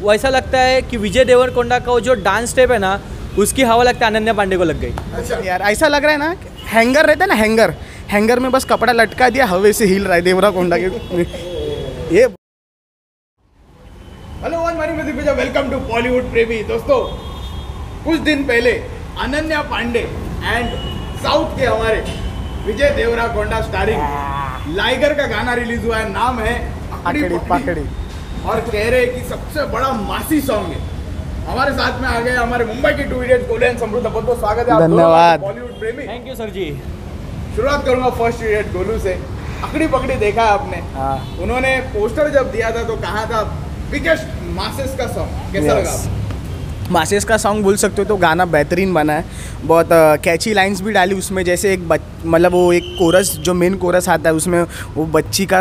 वो ऐसा लगता है कि विजय देवरकोंडा का वो जो डांस स्टेप है ना उसकी हवा लगता है अनन्या पांडे को लग गई। अच्छा। यार ऐसा लग रहा है ना हैंगर रहता है ना हैंगर हैंगर में बस कपड़ा लटका दिया हवे से हिल रहा है देवरा कोंडा के। ये हेलो वन मारी भेजा वेलकम टू बॉलीवुड प्रेमी दोस्तों कुछ दिन पहले अनन्या पांडे एंड साउथ के हमारे विजय देवरा कोंडा स्टारिंग लाइगर का गाना रिलीज़ हुआ है। नाम है पकड़ी, अकड़ी पकड़ी। और कह रहे कि सबसे बड़ा मासी सॉन्ग है। हमारे साथ में आ गए हमारे मुंबई की टू इडियट्स गोले समृद्ध बहुत बहुत स्वागत है धन्यवाद। बॉलीवुड प्रेमी। Thank you sir ji. शुरुआत करूँगा फ़र्स्ट इडियट गोलू से। अकड़ी पकड़ी देखा आपने। हाँ। उन्होंने पोस्टर जब दिया था तो कहा था बिगेस्ट मासेस का सॉन्ग कैसा लगा Yes. मासेस का सॉन्ग बोल सकते हो तो गाना बेहतरीन बना है। बहुत कैची लाइंस भी डाली उसमें। जैसे एक मतलब वो एक कोरस जो मेन कोरस आता है उसमें वो बच्ची का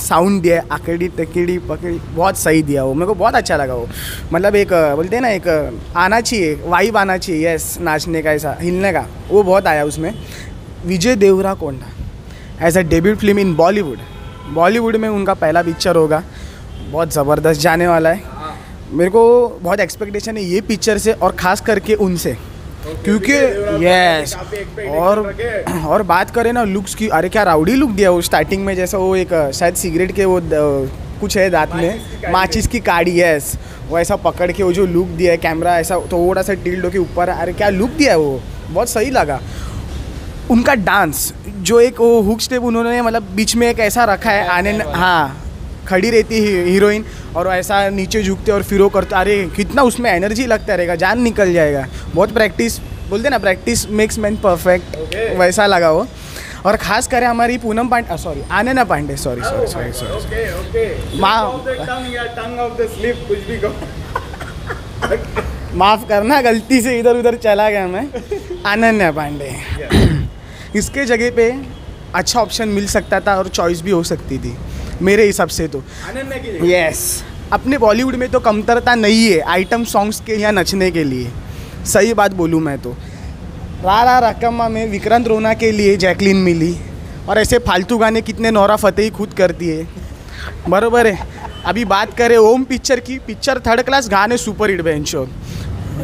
साउंड दिया है आकड़ी तकड़ी पकड़ी बहुत सही दिया वो मेरे को बहुत अच्छा लगा वो। मतलब एक बोलते हैं ना एक आना चाहिए वाइब आना चाहिए यस नाचने का ऐसा हिलने का वो बहुत आया उसमें। Vijay Deverakonda as a debut film in Bollywood Bollywood में उनका पहला पिक्चर होगा बहुत ज़बरदस्त जाने वाला है। मेरे को बहुत एक्सपेक्टेशन है ये पिक्चर से और ख़ास करके उनसे। क्योंकि यस और और बात करें ना लुक्स की अरे क्या राउडी लुक दिया वो स्टार्टिंग में जैसा वो एक शायद सिगरेट के वो कुछ है दांत में माचिस की काड़ी यस वो ऐसा पकड़ के वो जो लुक दिया है कैमरा ऐसा थोड़ा सा टिल्ड के ऊपर अरे क्या लुक दिया है वो? बहुत सही लगा। उनका डांस जो एक वो हुक स्टेप उन्होंने मतलब बीच में एक ऐसा रखा है आने हाँ खड़ी रहती है हीरोइन और ऐसा नीचे झुकते और फिर वो करते अरे कितना उसमें एनर्जी लगता रहेगा जान निकल जाएगा। बहुत प्रैक्टिस बोलते ना प्रैक्टिस मेक्स मैन परफेक्ट वैसा लगा वो। और खास करे हमारी Poonam Pandey sorry Ananda Pandey sorry sorry sorry sorry माँ- माफ़ करना गलती से इधर उधर चला गया मैं। अनन्या पांडे। इसके जगह पे अच्छा ऑप्शन मिल सकता था और चॉइस भी हो सकती थी। मेरे हिसाब से तो। यस अपने बॉलीवुड में तो कमतरता नहीं है आइटम सॉन्ग्स के या नचने के लिए। सही बात बोलूँ मैं तो। रा रा रकम्मा में विक्रांत रोना के लिए जैकलिन मिली। और ऐसे फालतू गाने कितने नौरा फतेही खुद करती है। बरोबर है। अभी बात करें ओम पिक्चर की पिक्चर थर्ड क्लास गाने सुपर हिट बेंचो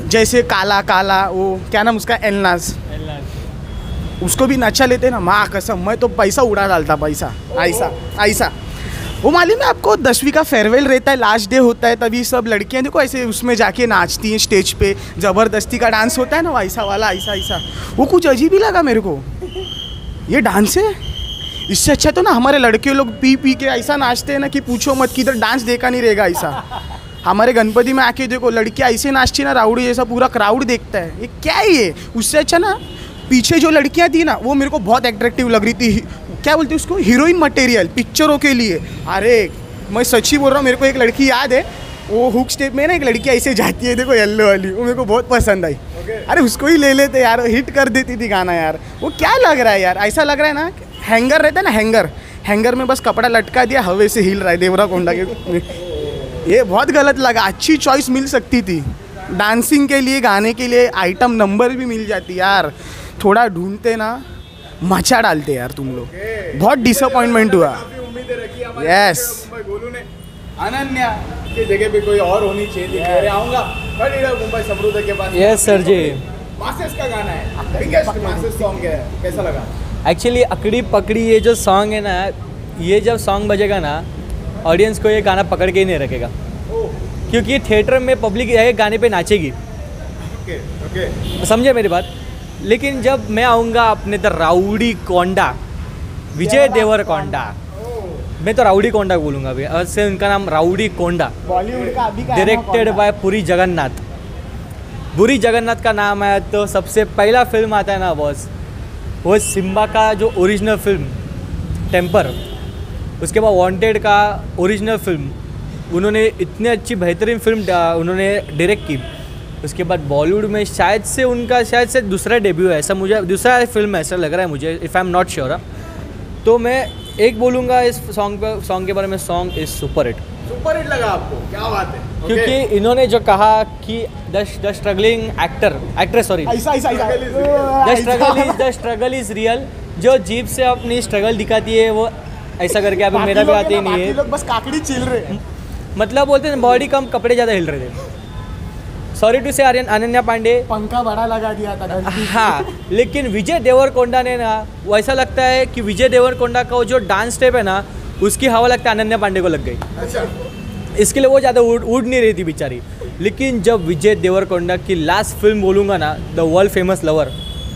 जैसे काला काला वो क्या नाम उसका? एलनाज उसको भी नचा लेते ना माँ कसम मैं तो पैसा उड़ा डालता पैसा। ऐसा ऐसा। वो मालूम है आपको दसवीं का फेयरवेल रहता है लास्ट डे होता है, तभी सब लड़कियाँ, देखो ऐसे उसमें जाके नाचती हैं स्टेज पे, ज़बरदस्ती का डांस होता है ना, ऐसा वाला, ऐसा ऐसा। वो कुछ अजीब ही लगा मेरे को। ये डांस है? इससे अच्छा तो ना हमारे लड़के लोग पी पी के ऐसा नाचते हैं ना कि पूछो मत कि इधर डांस देखा नहीं रहेगा ऐसा। हमारे गणपति में आके देखो, लड़कियाँ ऐसे नाचती ना, राउडी जैसा पूरा क्राउड देखता है। ये क्या है ये? उससे अच्छा ना, पीछे जो लड़कियाँ थी ना, वो मेरे को बहुत अट्रैक्टिव लग रही थी। क्या बोलते हैं उसको? हीरोइन मटेरियल पिक्चरों के लिए। अरे मैं सच्ची बोल रहा हूँ मेरे को एक लड़की याद है। वो हुक स्टेप में ना एक लड़की ऐसे जाती है देखो येल्लो वाली। वो मेरे को बहुत पसंद आई। Okay. अरे उसको ही ले लेते यार हिट कर देती थी गाना यार। वो क्या लग रहा है यार? ऐसा लग रहा है ना हैंगर रहता है ना हैंगर हैंगर में बस कपड़ा लटका दिया हवे से हिल रहा है देवरा कोंडा के ये बहुत गलत लगा। अच्छी चॉइस मिल सकती थी। डांसिंग के लिए गाने के लिए आइटम नंबर भी मिल जाती यार। थोड़ा ढूंढते ना। मचा डालते यार तुम लोग। बहुत डिसअपॉइंटमेंट हुआ। काफ़ी उम्मीदें रखी हमारे Yes. मुंबई गोलू ने अनन्या की जगह पे कोई और होनी चाहिए थी आऊँगा। बट इधर मुंबई समृद्ध के पास। Yes, sir जी। मासेस का गाना है। बिगेस्ट मासेस सॉन्ग है? कैसा लगा? एक्चुअली अकड़ी पकड़ी ये जो सॉन्ग है ना ये जब सॉन्ग बजेगा ना ऑडियंस को ये गाना पकड़ के ही नहीं रखेगा। क्योंकि थिएटर में पब्लिक गाने पे नाचेगी। ओके ओके समझे मेरी बात? लेकिन जब मैं आऊँगा अपने द राउडी कोंडा विजय देवर कोंडा। मैं तो राउडी कोंडा बोलूँगा अभी और से उनका नाम राउडी कोंडा। बॉलीवुड का अभी डायरेक्टेड बाय पुरी जगन्नाथ। पुरी जगन्नाथ का नाम है तो सबसे पहला फ़िल्म आता है ना बॉस वो सिम्बा का जो ओरिजिनल फ़िल्म टेम्पर उसके बाद वांटेड का ओरिजिनल फ़िल्म उन्होंने इतनी अच्छी बेहतरीन फ़िल्म उन्होंने डायरेक्ट की। उसके बाद बॉलीवुड में शायद से उनका शायद से दूसरा डेब्यू है ऐसा मुझे दूसरा फ़िल्म ऐसा लग रहा है मुझे if I am not sure तो मैं एक बोलूँगा इस सॉन्ग पर सॉन्ग के बारे में song is super hit super hit लगा आपको क्या बात है? Okay. क्योंकि इन्होंने जो कहा कि the struggling actor actress sorry ऐसा ऐसा ऐसा। The struggle is the struggle is real जो जीप से अपनी स्ट्रगल दिखाती है वो ऐसा करके अभी मेरा भी आती ही नहीं है। लोग बस काकड़ी चिल रहे हैं। मतलब बोलते हैं बॉडी कम कपड़े ज़्यादा हिल रहे थे। सॉरी टू से आर्यन अनन्या पांडे पंखा बड़ा लगा दिया था हाँ लेकिन विजय देवरकोंडा ने ना वो ऐसा लगता है कि विजय देवरकोंडा का वो जो डांस स्टेप है ना उसकी हवा लगता है अनन्या पांडे को लग गई। अच्छा। इसके लिए वो ज़्यादा उड़ उड़ नहीं रही थी बेचारी। लेकिन जब विजय देवरकोंडा की लास्ट फ़िल्म बोलूँगा ना द वर्ल्ड फ़ेमस लवर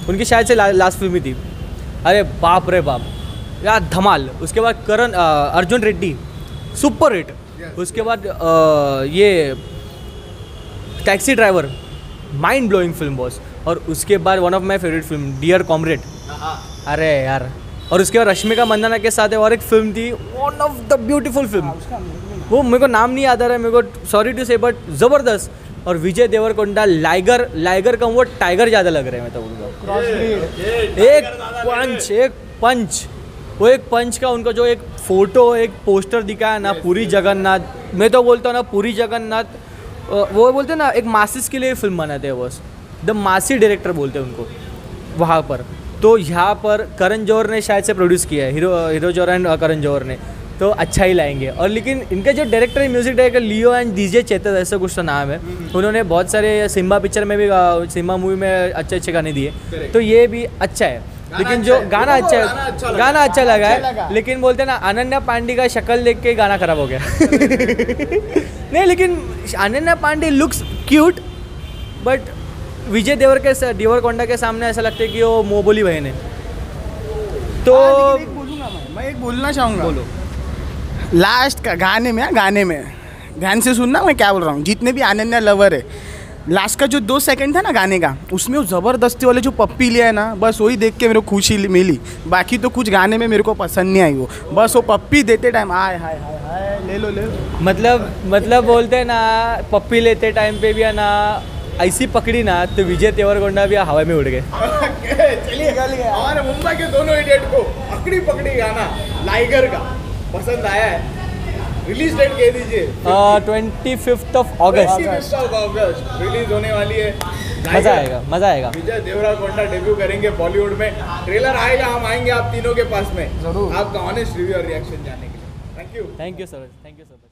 उनकी शायद से ला, लास्ट फ़िल्म ही थी। अरे बाप रे बाप। यार धमाल। उसके बाद करण अर्जुन रेड्डी सुपर हिट। उसके बाद ये taxi driver mind blowing film boss और उसके बाद one of my favourite film dear comrade अरे यार। और उसके बाद रश्मिका मंदाना के साथ और एक फ़िल्म थी one of the beautiful film वो मेरे को नाम नहीं याद आ रहा है मेरे को सॉरी टू से बट ज़बरदस्त। और विजय देवरकोंडा लाइगर लाइगर का वो टाइगर ज़्यादा लग रहे हैं मैं तो उनका एक पंच एक पंच वो एक पंच का उनका जो एक फ़ोटो एक पोस्टर दिखाया ना पूरी जगन्नाथ। मैं तो बोलता हूँ ना पूरी जगन्नाथ वो बोलते हैं ना एक मासिस के लिए फ़िल्म बनाते हैं बस द मासी डायरेक्टर बोलते हैं उनको वहाँ पर। तो यहाँ पर करण जौहर ने शायद से प्रोड्यूस किया है hero hero Johar and Karan Johar ने। तो अच्छा ही लाएँगे। और लेकिन इनके जो डायरेक्टर है music director Leo and DJ Chetan ऐसा कुछ तो नाम है। उन्होंने बहुत सारे सिम्बा पिक्चर में भी सिम्बा मूवी में अच्छे अच्छे गाने दिए। तो ये भी अच्छा है। लेकिन जो अच्छा गाना अच्छा गाना अच्छा लगा। गाना अच्छा लगा अच्छा। है लेकिन बोलते ना अनन्या पांडे का शक्ल देख के गाना खराब हो गया। नहीं लेकिन Ananya Pandey looks cute but Vijay Devar के देवर कोंडा के सामने ऐसा लगता है कि वो मोबोली बहन है। तो हाँ, मैं। एक बोलना चाहूँगा। बोलो। लास्ट का गाने में हाँ, गाने में। ध्यान से सुनना मैं क्या बोल रहा हूँ। जितने भी अनन्या लवर है लास्ट का जो दो सेकंड था ना गाने का उसमें वो ज़बरदस्ती वाले जो पप्पी लिया है ना बस वही देख के मेरे को खुशी मिली। बाकी तो कुछ गाने में मेरे को पसंद नहीं आई वो। बस वो पप्पी देते टाइम हाय हाय हाय हाय ले लो ले लो। मतलब मतलब बोलते हैं ना पप्पी लेते टाइम पे भी है ना ऐसी पकड़ी ना तो विजय देवरकोंडा भी हवा में उड़ गए। चलिए हमारे मुंबई के दोनों इडियट को अकड़ी पकड़ी गाना लाइगर का पसंद आया है। रिलीज़ डेट कह दीजिए। ट्वेंटी फिफ्थ ऑफ़ अगस्त अगस्त रिलीज़ होने वाली है। मज़ा आएगा मज़ा आएगा। विजय देवरा कोंडा डेब्यू करेंगे बॉलीवुड में। ट्रेलर आएगा हम आएँगे आप तीनों के पास में। ज़रूर। आपका ऑनेस्ट रिव्यू और रिएक्शन जाने के लिए। Thank you thank you sir thank you sir